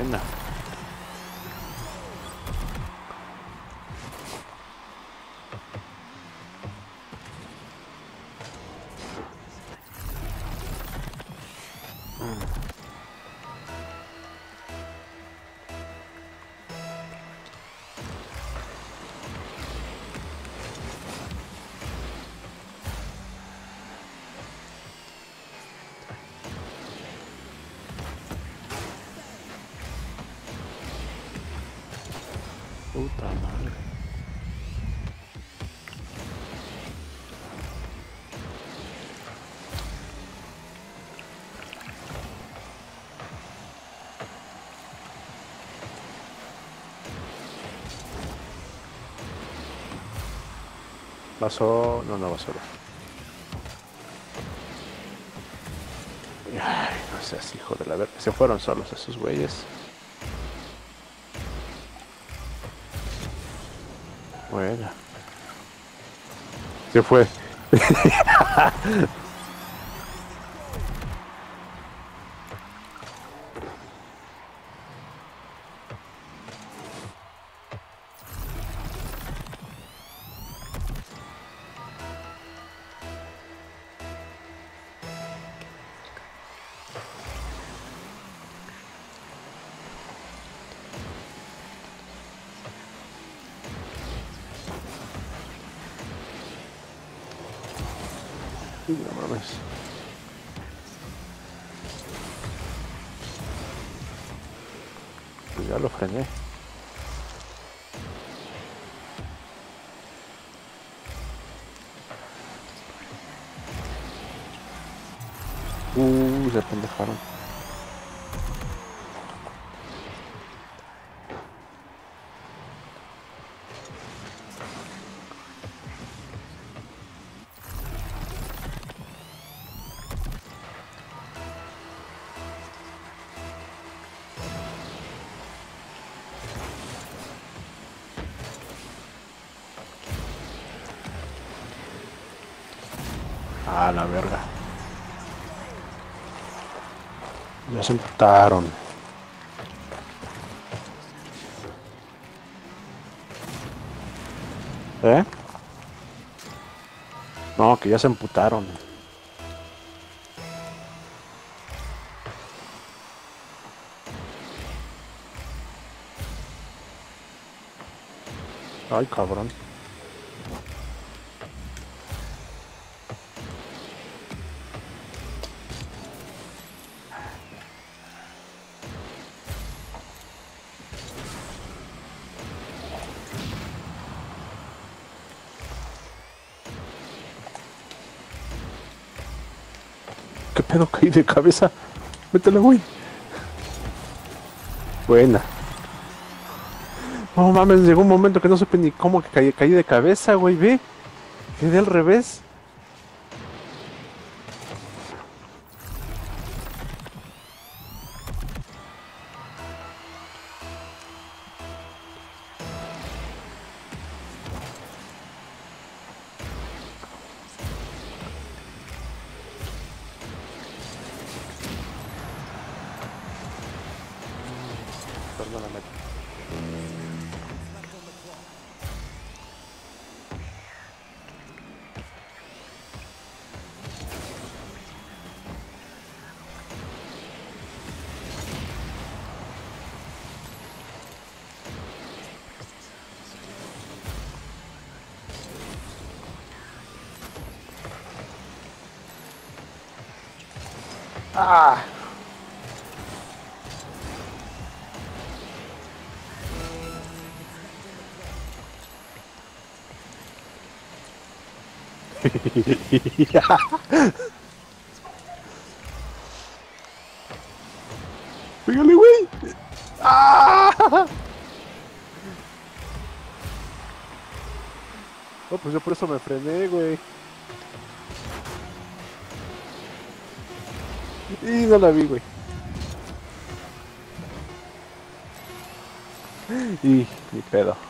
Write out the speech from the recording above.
Buena. Puta madre. Va solo. No, no va solo. Ay, no seas hijo de la verga. Se fueron solos esos güeyes. Buena. Se fue. Uy, No mames. Pues ya lo frené. Uh, se pendejaron. Ah, la verga. Ya se emputaron. ¿Eh? No, que ya se emputaron. Ay, cabrón. ¿Qué pedo caí de cabeza? Métela, güey. Buena. No mames, llegó un momento que no supe ni cómo que caí, caí de cabeza, güey, ve. Quedé al revés. Perdóname. Ah. Pégale, güey. ¡Ah! No, pues yo por eso me frené, güey. Y no la vi, güey. Y mi pedo.